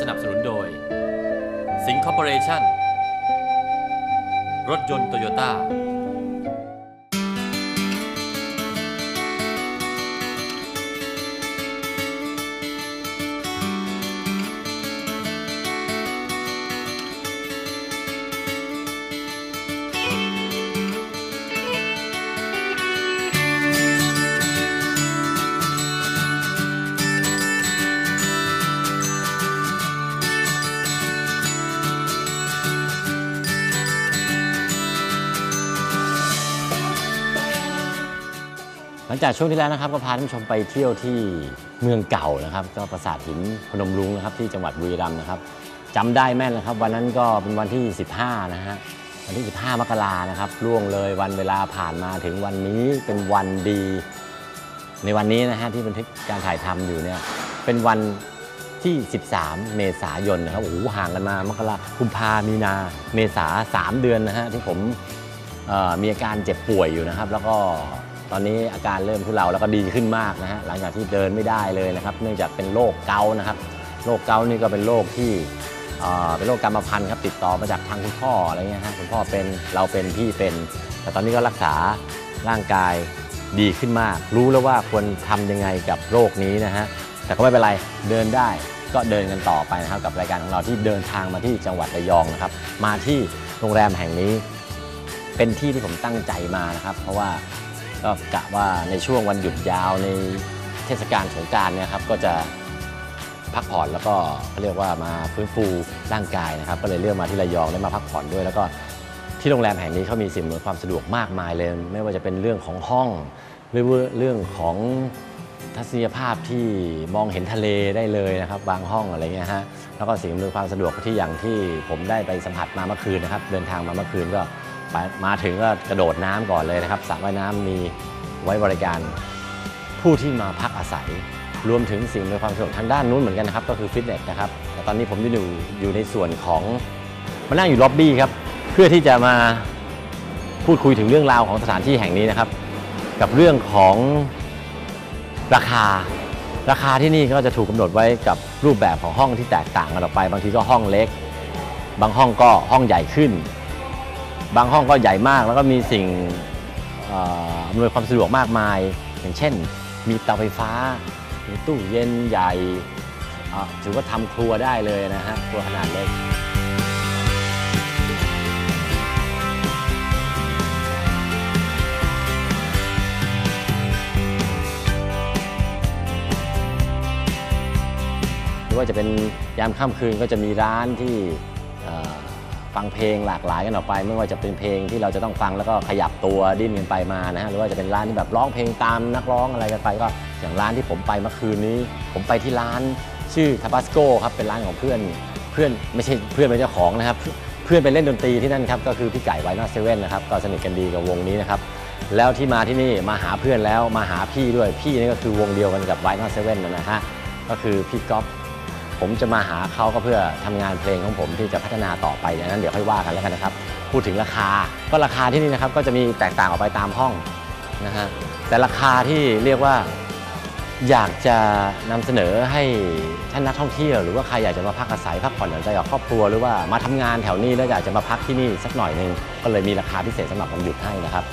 สนับสนุนโดย สิงคอร์ปอเรชั่น รถยนต์โตโยต้า ลังจากช่วงที่แล้วนะครับก็พาท่านผู้ชมไปเที่ยวที่เมืองเก่านะครับ ก็ปราสาทหินพนมรุ้งนะครับ ที่จังหวัดบุรีรัมย์นะครับจำได้แม่นนะครับ วันนั้นก็เป็นวันที่ 15 นะฮะวันที่ 15 มกรานะครับล่วงเลยวันเวลาผ่านมาถึงวันนี้เป็นวันดี ในวันนี้นะฮะที่บันทึกการถ่ายทำอยู่เนี่ยเป็นวันที่ 13 เมษายนนะครับโอ้โหห่างกันมามกราคุมภามีนาเมษา3 เดือนนะฮะที่ผมมีอาการเจ็บป่วยอยู่นะครับ แล้วก็ ตอนนี้อาการเริ่มทุเลาแล้วก็ดีขึ้นมากนะฮะหลังจากที่เดินไม่ได้เลยนะครับ เนื่องจากเป็นโรคเกาต์นะครับโรคเกาต์นี่ก็เป็นโรคที่เป็นโรคกรรมพันธุ์ครับติดต่อมาจากทางคุณพ่ออะไรเงี้ยฮะคุณพ่อเป็นเราเป็นพี่เป็น แต่ตอนนี้ก็รักษาร่างกายดีขึ้นมาก รู้แล้วว่าควรทำยังไงกับโรคนี้นะฮะแต่ก็ไม่เป็นไรเดินได้ก็เดินกันต่อไปนะครับกับรายการของเราที่เดินทางมาที่จังหวัดระยองนะครับ มาที่โรงแรมแห่งนี้ เป็นที่ที่ผมตั้งใจมานะครับ เพราะว่า ก็กะว่าในช่วงวันหยุดยาวในเทศกาลสงกรารเนี่ยครับก็จะพักผ่อนแล้วก็เขาเรียกว่ามาฟื้นฟูร่างกายนะครับ ก็เลยเลือกมาที่ระยองได้มาพักผ่อนด้วย แล้วก็ที่โรงแรมแห่งนี้เขามีสิ่งอำนวยความสะดวกมากมายเลย ไม่ว่าจะเป็นเรื่องของห้อง หรือว่าเรื่องของทัศนียภาพที่มองเห็นทะเลได้เลยนะครับ บางห้องอะไรเงี้ยฮะแล้วก็สิ่งอำนวยความสะดวกที่อย่างที่ผมได้ไปสัมผัสมาเมื่อคืนนะครับ เดินทางมาเมื่อคืนก็ มาถึงก็กระโดดน้ำก่อนเลยนะครับสระว่ายน้ำมีไว้บริการผู้ที่มาพักอาศัย รวมถึงสิ่งอำนความสะดวกทางด้านนู้นเหมือนกันนะครับ ก็คือฟิตเนสนะครับแต่ตอนนี้ผมอยู่อยู่ในส่วนของมานั่งอยู่ล็อบบี้ครับ เพื่อที่จะมาพูดคุยถึงเรื่องราวของสถานที่แห่งนี้นะครับ กับเรื่องของราคา ราคาที่นี่ก็จะถูกกำหนดไว้กับรูปแบบของห้องที่แตกต่างกันออกไป บางทีก็ห้องเล็ก บางห้องก็ห้องใหญ่ขึ้น บางห้องก็ใหญ่มากแล้วก็มีสิ่งอำนวยความสะดวกมากมาย อย่างเช่น มีเตาไฟฟ้า มีตู้เย็นใหญ่ถือว่าทำครัวได้เลยนะฮะครัวขนาดเล็กหรือว่าจะเป็นยามค่ำคืนก็จะมีร้านที่ ฟังเพลงหลากหลายกันออกไป ไม่ว่าจะเป็นเพลงที่เราจะต้องฟังแล้วก็ขยับตัวดิ้นกันไปมานะฮะหรือว่าจะเป็นร้านที่แบบร้องเพลงตามนักร้องอะไรกันไปก็อย่างร้านที่ผมไปเมื่อคืนนี้ ผมไปที่ร้านชื่อทาบาสโกครับเป็นร้านของเพื่อนเพื่อนไม่ใช่เพื่อนเป็นเจ้าของนะครับ เพื่อนไปเล่นดนตรีที่นั่นครับก็คือพี่ไก่ไวนอตเซเว่นนะครับก็สนิทกันดีกับวงนี้นะครับแล้วที่มาที่นี่มาหาเพื่อนแล้วมาหาพี่ด้วยพี่นี่ก็คือวงเดียวกันกับไวนอตเซเว่นนะฮะก็คือพี่ก๊อฟ ผมจะมาหาเขาก็เพื่อทำงานเพลงของผมที่จะพัฒนาต่อไปดังนั้นเดี๋ยวค่อยว่ากันแล้วกันนะครับ พูดถึงราคาก็ราคาที่นี่นะครับก็จะมีแตกต่างออกไปตามห้องนะฮะแต่ราคาที่เรียกว่าอยากจะนำเสนอให้ท่านนักท่องเที่ยว หรือว่าใครอยากจะมาพักอาศัยพักผ่อนหย่อนใจกับครอบครัวหรือว่ามาทำงานแถวนี้แล้วอยากจะมาพักที่นี่สักหน่อยหนึ่งก็เลยมีราคาพิเศษสำหรับวันหยุดให้นะครับ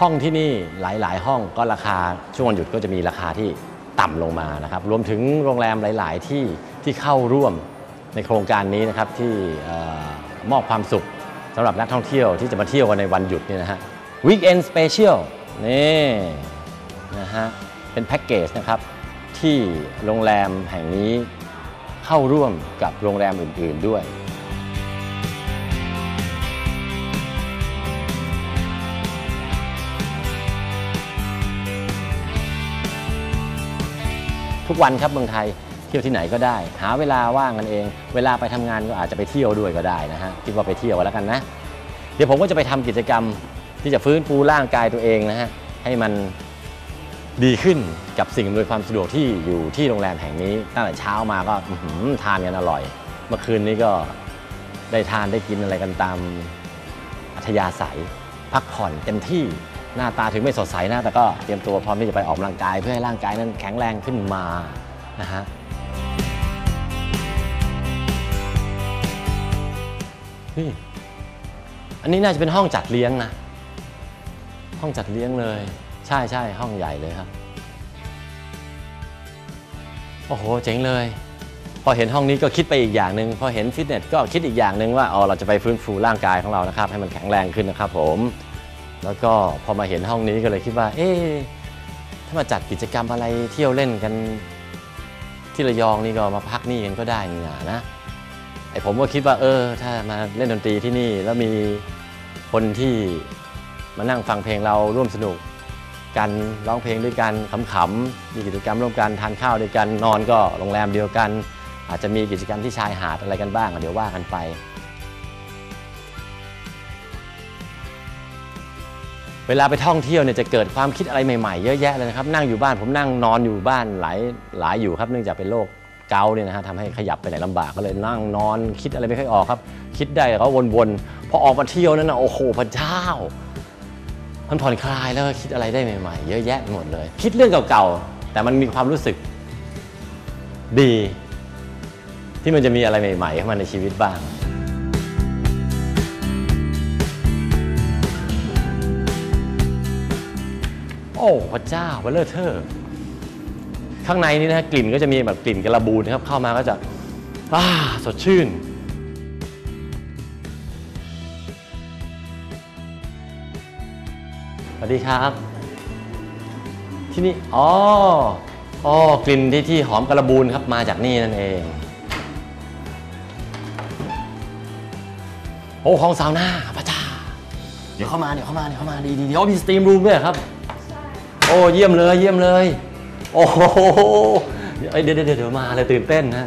ห้องที่นี่หลาย ๆ ห้องก็ราคาช่วงวันหยุดก็จะมีราคาที่ต่ำลงมานะครับ รวมถึงโรงแรมหลาย ๆ ที่ที่เข้าร่วมในโครงการนี้นะครับที่ออมอบความสุขสำหรับนักท่องเที่ยวที่จะมาเที่ยวกันในวันหยุดนี่นะฮะ Weekend Special นี่นะฮะเป็นแพ็กเกจนะครับที่โรงแรมแห่งนี้เข้าร่วมกับโรงแรมอื่น ๆ ด้วย ทุกวันครับเมืองไทยเที่ยวที่ไหนก็ได้ หาเวลาว่างกันเอง เวลาไปทำงานก็อาจจะไปเที่ยวด้วยก็ได้นะฮะคิดว่าไปเที่ยวแล้วกันนะ เดี๋ยวผมก็จะไปทำกิจกรรมที่จะฟื้นฟูร่างกายตัวเองนะฮะให้มันดีขึ้นกับสิ่งอำนวยความสะดวกที่อยู่ที่โรงแรมแห่งนี้ ตั้งแต่เช้ามาก็ทานกันอร่อย เมื่อคืนนี้ก็ได้ทานได้กินอะไรกันตามอัธยาศัย พักผ่อนเต็มที่ หน้าตาถึงไม่สดใสนะ แต่ก็เตรียมตัวพร้อมที่จะไปออกกำลังกาย เพื่อให้ร่างกายนั้นแข็งแรงขึ้นมานะฮะนี่อันนี้น่าจะเป็นห้องจัดเลี้ยงนะ ห้องจัดเลี้ยงเลย ใช่ใช่ห้องใหญ่เลยครับ โอ้โห เจ๋งเลย พอเห็นห้องนี้ก็คิดไปอีกอย่างหนึ่งพอเห็นฟิตเนสก็คิดอีกอย่างหนึ่งว่าอ๋อเราจะไปฟื้นฟูร่างกายของเรานะครับ ให้มันแข็งแรงขึ้นนะครับผม แล้วก็พอมาเห็นห้องนี้ก็เลยคิดว่า เอ๊ถ้ามาจัดกิจกรรมอะไรเที่ยวเล่นกันที่ระยองนี่ก็มาพักนี่กันก็ได้นี่นานะไอผมก็คิดว่าเออ ถ้ามาเล่นดนตรีที่นี่แล้วมีคนที่มานั่งฟังเพลงเราร่วมสนุกกันร้องเพลงด้วยกันขำๆมีกิจกรรมร่วมกันทานข้าวด้วยกันนอนก็โรงแรมเดียวกัน อาจจะมีกิจกรรมที่ชายหาดอะไรกันบ้างเดี๋ยวว่ากันไป เวลาไปท่องเที่ยวเนี่ยจะเกิดความคิดอะไรใหม่ๆ เยอะแยะเลยนะครับ นั่งอยู่บ้านผมนั่งนอนอยู่บ้านหลายหลายอยู่ครับ เนื่องจากเป็นโรคเกาต์เนี่ยนะฮะทำให้ขยับไปไหนลำบากก็เลยนั่งนอนคิดอะไรไม่ค่อยออกครับ คิดได้แต่ก็วนๆพอออกมาเที่ยวนั้นนะโอ้โหพระเจ้ามันผ่อนคลายแล้วก็คิดอะไรได้ใหม่ๆ เยอะแยะหมดเลย คิดเรื่องเก่าๆแต่มันมีความรู้สึกดี ที่มันจะมีอะไรใหม่ๆเข้ามาในชีวิตบ้าง อ้พระเจ้าเบลเลอร์เทอร์ ข้างในนี้นะกลิ่นก็จะมีแบบกลิ่นการบูรนะครับ เข้ามาก็จะอ่าสดชื่น สวัสดีครับ ที่นี่ อ๋ออ๋อกลิ่นที่ที่หอมการบูรครับมาจากนี่นั่นเองโอ้ของซาวน่าพระเจ้า เดี๋ยวเข้ามาเดี๋ยวเข้ามาเดี๋ยวเข้ามาดีดีเดี๋ยวมีสตรีมรูมด้วยครับ โอ้เยี่ยมเลยเยี่ยมเลย โอ้โหเดี๋ยวเดี๋ยวเดี๋ยวมาเลยตื่นเต้นนะ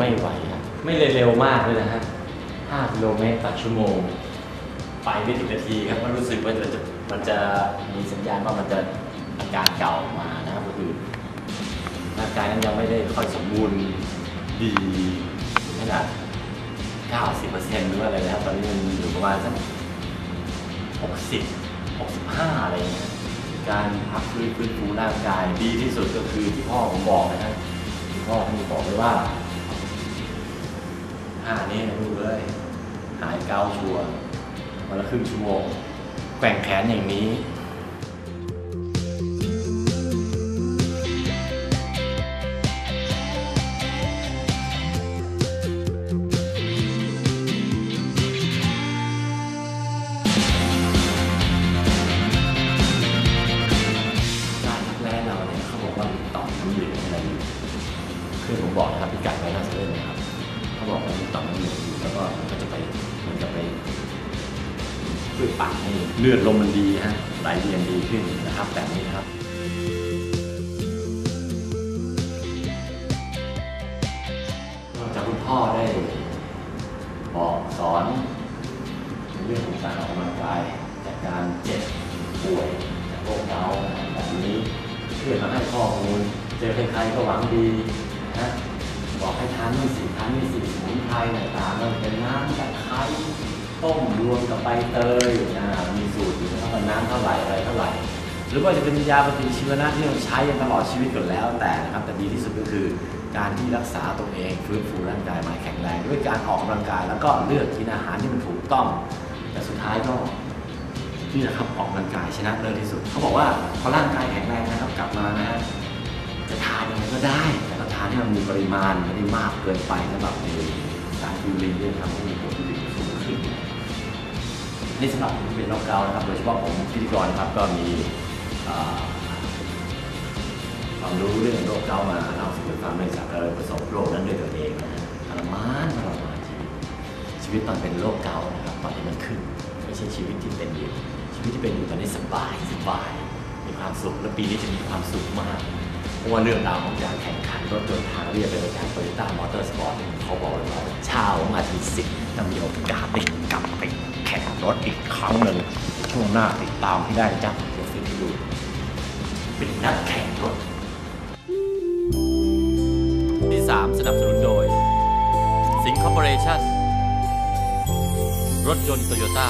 ไม่ไหวครับไม่เลยเร็วมากเลยนะฮะ5กิโลเมตรต่อชั่วโมง ไปไม่ถึงนาทีครับก็รู้สึกว่ามันจะมันจะมีสัญญาณว่ามันจะอาการเก่ามานะครับก็คือร่างกายนั้นยังไม่ได้ค่อยสมบูรณ์ดีขนาด 90%หรืออะไรนะครับตอนนี้มันอยู่ประมาณสัก60 65 อะไรอย่างเงี้ยการพักฟื้นฟื้นฟูร่างกายดีที่สุดก็คือที่พ่อผมบอกนะครับที่พ่อท่านบอกไว้ว่า ห้านี้นะลูกเอ้ยหายเกาชัวร์วันละครึ่งชั่วโมงแกว่งแขนอย่างนี้ ลือดลมมันดีฮะไหลเวียนดีขึ้นนะครับแบบนี้ครับนอกจากคุณพ่อได้บอกสอนในเรื่องของการออกกำลังกายจากการเจ็บป่วยจากโรคเกาต์แบบนี้เพื่อมาให้ข้อมูล เจอใครๆก็หวังดีนะบอกให้ทานนี่สิทานนี่สิสมุนไพรต่างๆมันเป็นน้ำตะไคร้ ต้มรวมกับใบเตยอ่ามีสูตรอยู่นะครับว่าน้ำเท่าไหร่อะไรเท่าไหร่ หรือว่าจะเป็นยาปฏิชีวนะที่เราใช้กันตลอดชีวิตก็แล้วแต่นะครับแต่ดีที่สุดก็คือการที่รักษาตัวเองฟื้นฟูร่างกายมาแข็งแรง ด้วยการออกกำลังกายแล้วก็เลือกกินอาหารที่มันถูกต้อง แต่สุดท้ายก็นี่แหละครับออกกำลังกายชนะเลิศที่สุด เขาบอกว่าพอร่างกายแข็งแรงนะครับกลับมานะฮะจะทานยังไงก็ได้ แต่ก็ทานให้มันมีปริมาณไม่ได้มากเกินไปสำหรับในสารฟิวรินที่จะทำในี่สำหรับผมที่เป็นโรคเกาต์นะครับ โดยเฉพาะผมพิธีกรครับก็มีความรู้เรื่องโรคเกาต์มาเล่าสู่กันฟังเนื่องจากเราประสบโรคนั้นด้วยตัวเองนะฮะทรมานทรมานชีวิตชีวิตตอนเป็นโรคเกาต์นะครับตอนที่มันขึ้นไม่ใช่ชีวิตที่เป็นอยู่ชีวิตที่เป็นอยู่ตอนนี้สบายสบาย มีความสุขและปีนี้จะมีความสุขมากเพราะว่าเรื่องราวของการแข่งขันรถยนต์ทางเรียบเป็นรายการโตโยต้ามอเตอร์สปอร์ตเขาบอกเลยว่าเช้าของอาทิตย์สิบจะมีโอกาสได้กลับไปแข่ง รถอีกครั้งหนึ่งช่วงหน้าติดตามให้ได้นะจ๊ะเดี๋ยวฟิลให้ดู เป็นนักแข่งรถ ที่ 3 สนับสนุนโดย สิงห์ คอร์เปอเรชั่น รถยนต์โตโยต้า